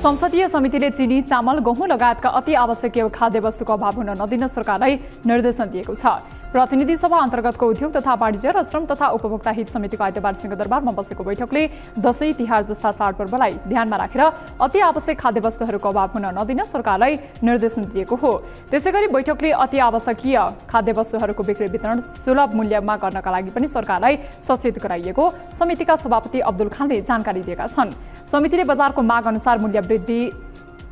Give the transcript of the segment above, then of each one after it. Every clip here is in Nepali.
संसदीय समितिले चिनी चामल गहुँ लगायतका अति आवश्यकीय खाद्य वस्तुको अभाव हुन नदिन सरकारलाई निर्देशन दिएको छ। प्रतिनिधि सभा अन्तर्गतको उद्योग तथा वाणिज्य र श्रम तथा उपभोक्ता हित समितिको आइतबार सिंहदरबारमा बसेको बैठकले दसैँ तिहार जस्ता चाडपर्वलाई ध्यानमा राखेर अति आवश्यक खाद्य वस्तुहरूको अभाव हुन नदिन सरकारलाई निर्देशन दिएको हो। त्यसै गरी बैठकले अति आवश्यकीय खाद्य वस्तुहरूको बिक्री वितरण सुलभ मूल्यमा गर्नका लागि पनि सरकारलाई सचेत गराइएको समितिका सभापति अब्दुल खानले जानकारी दिएका छन्। समितिले बजारको माग अनुसार मूल्य वृद्धि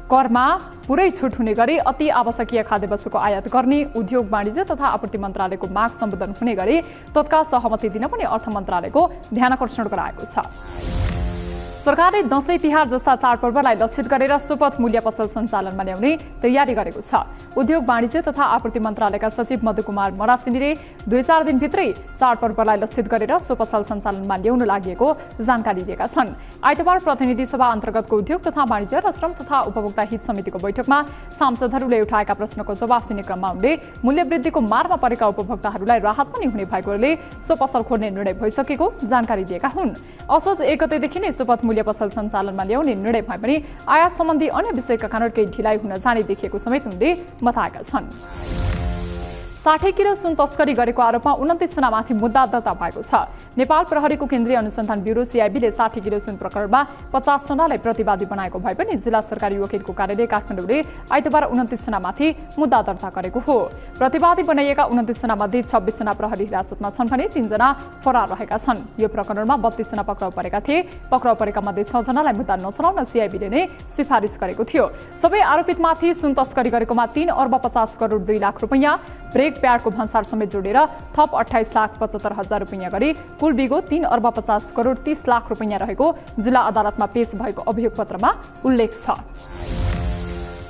करमा पुरै छुट हुने गरी अति आवश्यकीय खाद्य वस्तुको आयात गर्ने उद्योग वाणिज्य तथा आपूर्ति मन्त्रालयको माग सम्बोधन हुने गरी तत्काल सहमति दिन पनि अर्थ मन्त्रालयको ध्यानकर्षण गराएको छ। सरकारले दसैँ तिहार जस्ता चाडपर्वलाई लक्षित गरेर सुपथ मूल्य पसल सञ्चालनमा ल्याउने तयारी गरेको छ। उद्योग वाणिज्य तथा आपूर्ति मन्त्रालयका सचिव मधुकुमार मरासिनीले दुई चार दिनभित्रै चाडपर्वलाई लक्षित गरेर सो पसल सञ्चालनमा ल्याउन लागि जानकारी दिएका छन्। आइतबार प्रतिनिधि सभा अन्तर्गतको उद्योग तथा वाणिज्य र श्रम तथा उपभोक्ता हित समितिको बैठकमा सांसदहरूले उठाएका प्रश्नको जवाफ दिने क्रममा उनले मूल्य वृद्धिको मारमा परेका उपभोक्ताहरूलाई राहत पनि हुने भएकोले सो पसल खोल्ने निर्णय भइसकेको जानकारी दिएका हुन्। असोज एक गतेदेखि नै सुपथ मूल्य पसल सञ्चालनमा ल्याउने निर्णय भए पनि आयात सम्बन्धी अन्य विषयका कारण केही ढिलाइ हुन जाने देखिएको समेत उनले बताएका छन् साठी किलो सुन तस्करी गरेको आरोपमा उन्तिसजनामाथि मुद्दा दर्ता भएको छ। नेपाल प्रहरीको केन्द्रीय अनुसन्धान ब्युरो सिआइबीले साठी किलो सुन प्रकरणमा पचासजनालाई प्रतिवादी बनाएको भए पनि जिल्ला सरकारी वकिलको कार्यालय काठमाडौँले आइतबार उन्तिसजनामाथि मुद्दा दर्ता गरेको हो। प्रतिवादी बनाइएका उन्तिसजना मध्ये छब्बिसजना प्रहरी हिरासतमा छन् भने तीनजना फरार रहेका छन्। यो प्रकरणमा बत्तीसजना पक्राउ परेका थिए। पक्राउ परेका मध्ये छजनालाई मुद्दा नचलाउन सिआइबीले नै सिफारिस गरेको थियो। सबै आरोपितमाथि सुन तस्करी गरेकोमा तीन अर्ब पचास करोड दुई लाख रुपियाँ ब्रेक प्याडको भन्सार समेत जोडेर थप अठाइस लाख पचहत्तर हजार रुपियाँ गरी कुल बिगो तीन अर्ब पचास करोड तिस लाख रुपियाँ रहेको जिल्ला अदालतमा पेश भएको अभियोग पत्रमा उल्लेख छ।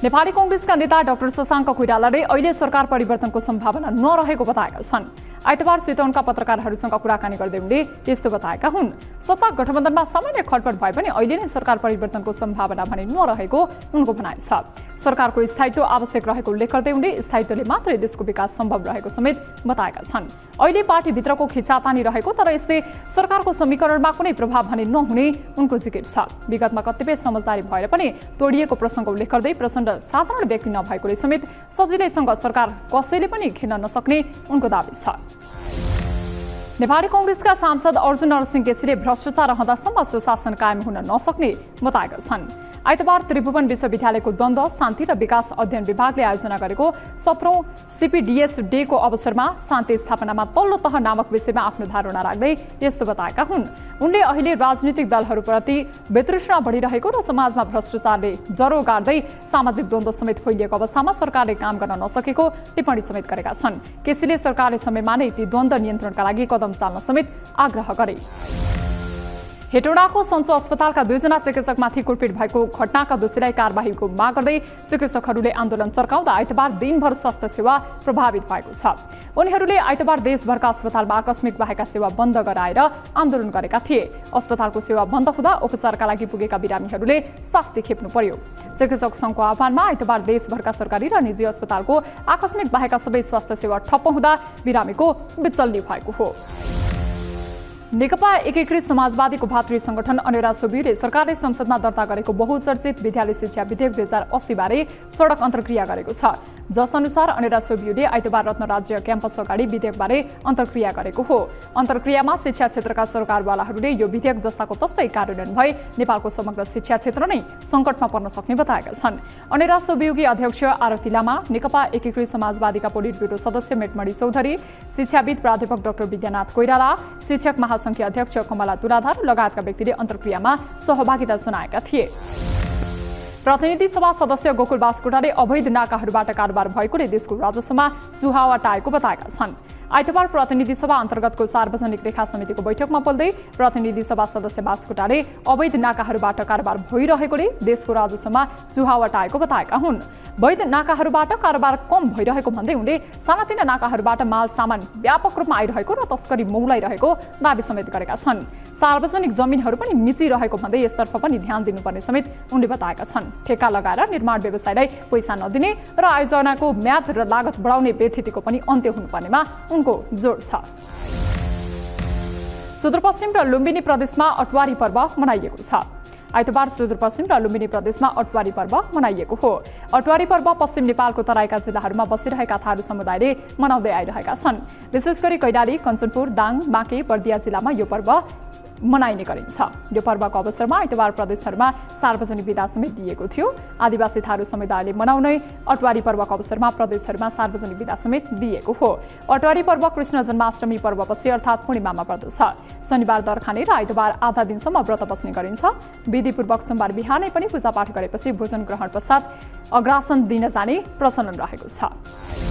नेपाली कङ्ग्रेसका नेता डाक्टर शशाङ्क कोइरालाले अहिले सरकार परिवर्तनको सम्भावना नरहेको बताएका छन्। आइतबार चितवनका पत्रकारहरूसँग कुराकानी गर्दै उनले यस्तो बताएका हुन्। सत्ता गठबन्धनमा सामान्य खटपट भए पनि अहिले नै सरकार परिवर्तनको सम्भावना भने नरहेको उनको भनाइ छ। सरकारको स्थायित्व आवश्यक रहेको उल्लेख गर्दै उनले स्थायित्वले मात्रै देशको विकास सम्भव रहेको समेत बताएका छन्। अहिले पार्टीभित्रको खिचातानी रहेको तर यसले सरकारको समीकरणमा कुनै प्रभाव भने नहुने उनको जिकिर छ। विगतमा कतिपय समझदारी भएर पनि तोडिएको प्रसङ्ग उल्लेख गर्दै प्रचण्ड साधारण व्यक्ति नभएकोले समेत सजिलैसँग सरकार कसैले पनि खेल्न नसक्ने उनको दावी छ। नेपाली कङ्ग्रेसका सांसद अर्जुन नरसिंह केसीले भ्रष्टाचार रहँदासम्म सुशासन कायम हुन नसक्ने बताएका छन्। आइतबार त्रिभुवन विश्वविद्यालयको द्वन्द्व शान्ति र विकास अध्ययन विभागले आयोजना गरेको सत्रौँ सिपिडिएस डेको अवसरमा शान्ति स्थापनामा तल्लो तह नामक विषयमा आफ्नो धारणा राख्दै यस्तो बताएका हुन्। उनले अहिले राजनीतिक दलहरूप्रति वितृष्णा बढिरहेको र समाजमा भ्रष्टाचारले जरो गाड्दै सामाजिक द्वन्द्व समेत फैलिएको अवस्थामा सरकारले काम गर्न नसकेको टिप्पणी समेत गरेका छन्। केसीले सरकारले समयमा नै ती द्वन्द्व नियन्त्रणका लागि कदम चाल्न समेत आग्रह गरे। हेटौडाको सन्चो अस्पतालका दुईजना चिकित्सकमाथि कुटपिट भएको घटनाका दोषीलाई कारवाहीको माग गर्दै चिकित्सकहरूले आन्दोलन चर्काउँदा आइतबार दिनभर स्वास्थ्य सेवा प्रभावित भएको छ। उनीहरूले आइतबार देशभरका अस्पतालमा आकस्मिक भएका सेवा बन्द गराएर आन्दोलन गरेका थिए। अस्पतालको सेवा बन्द हुँदा उपचारका लागि पुगेका बिरामीहरूले शास्ति खेप्नु पर्यो। चिकित्सक सङ्घको आह्वानमा आइतबार देशभरका सरकारी र निजी अस्पतालको आकस्मिक भएका सबै स्वास्थ्य सेवा ठप्प हुँदा बिरामीको विचल्ली भएको हो। नेकपा एकीकृत समाजवादीको भातृ संगठन अनेरा सोबियुले सरकारले संसदमा दर्ता गरेको बहुचर्चित विद्यालय शिक्षा विधेयक दुई हजार अस्सीबारे सडक अन्तर्क्रिया गरेको छ। जसअनुसार अनेरा सोबियुले आइतबार रत्न राज्य क्याम्पस अगाडि विधेयकबारे अन्तर्क्रिया गरेको हो। अन्तर्क्रियामा शिक्षा क्षेत्रका सरकारवालाहरूले यो विधेयक जस्ताको तस्तै कार्यान्वयन भए नेपालको समग्र शिक्षा क्षेत्र नै सङ्कटमा पर्न सक्ने बताएका छन्। अनेरा सोबियुकी अध्यक्ष आरती लामा नेकपा एकीकृत समाजवादीका पोलिट ब्युरो सदस्य मेटमणि चौधरी शिक्षाविद प्राध्यापक डाक्टर विद्यानाथ कोइराला शिक्षक महा महासङ्घीय अध्यक्ष कमला तुराधार लगायतका व्यक्तिले अन्तर्क्रियामा सहभागिता सुनाएका थिए। प्रतिनिधि सभा सदस्य गोकुल बासकोटाले अवैध नाकाहरूबाट कारोबार भएकोले देशको राजस्वमा चुहावट आएको बताएका छन्। आइतबार प्रतिनिधि सभा अन्तर्गतको सार्वजनिक रेखा समितिको बैठकमा बोल्दै प्रतिनिधि सभा सदस्य बासकोटाले अवैध नाकाहरूबाट कारोबार भइरहेकोले देशको राजस्वमा चुहावट आएको बताएका हुन्। वैध नाकाहरूबाट कारोबार कम भइरहेको भन्दै उनले सानातिना नाकाहरूबाट माल सामान व्यापक रूपमा आइरहेको र तस्करी मौलाइरहेको दावी समेत गरेका छन्। सार्वजनिक जमिनहरू पनि मिचिरहेको भन्दै यसतर्फ पनि ध्यान दिनुपर्ने समेत उनले बताएका छन्। ठेक्का लगाएर निर्माण व्यवसायलाई पैसा नदिने र आयोजनाको म्याद र लागत बढाउने व्यथितिको पनि अन्त्य हुनुपर्नेमा उनको जोड छ। सुदूरपश्चिम र लुम्बिनी प्रदेशमा अटवारी पर्व मनाइएको छ। आइतबार सुदूरपश्चिम र लुम्बिनी प्रदेशमा अटवारी पर्व मनाइएको हो। अटवारी पर्व पश्चिम नेपालको तराईका जिल्लाहरूमा बसिरहेका थारू समुदायले मनाउँदै आइरहेका छन्। विशेष गरी कैलाली कञ्चनपुर दाङ बाँके बर्दिया जिल्लामा यो पर्व मनाइने गरिन्छ यो पर्वको अवसरमा आइतबार प्रदेशहरूमा सार्वजनिक विदा समेत दिएको थियो। आदिवासी थारू समुदायले मनाउने अटवारी पर्वको अवसरमा प्रदेशहरूमा सार्वजनिक विदा समेत दिएको हो। अटवारी पर्व कृष्ण जन्माष्टमी पर्वपछि अर्थात् पूर्णिमामा पर्दछ। शनिबार दर खाने र आइतबार आधा दिनसम्म व्रत बस्ने गरिन्छ। विधिपूर्वक सोमबार बिहानै पनि पूजापाठ गरेपछि भोजन ग्रहण पश्चात अग्रासन दिन जाने प्रचलन रहेको छ।